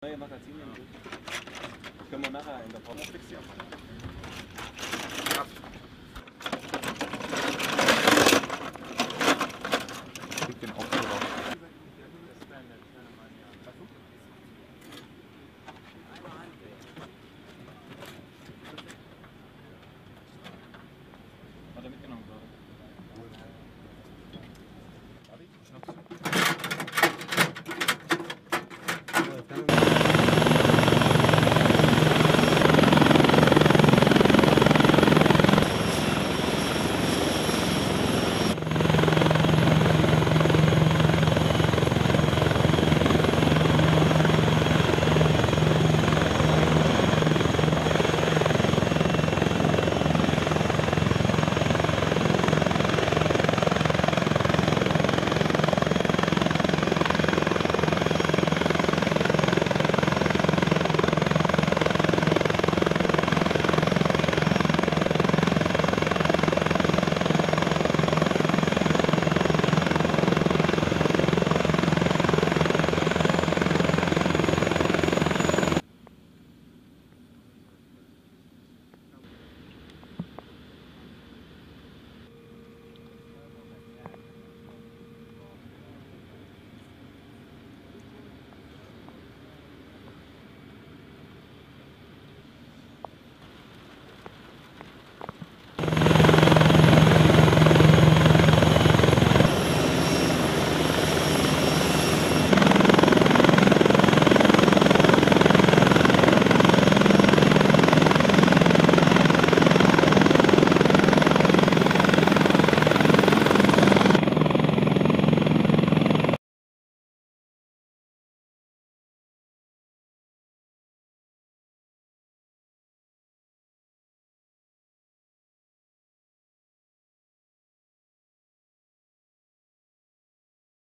Neue Magazine Können wir nachher in der Porno fixieren.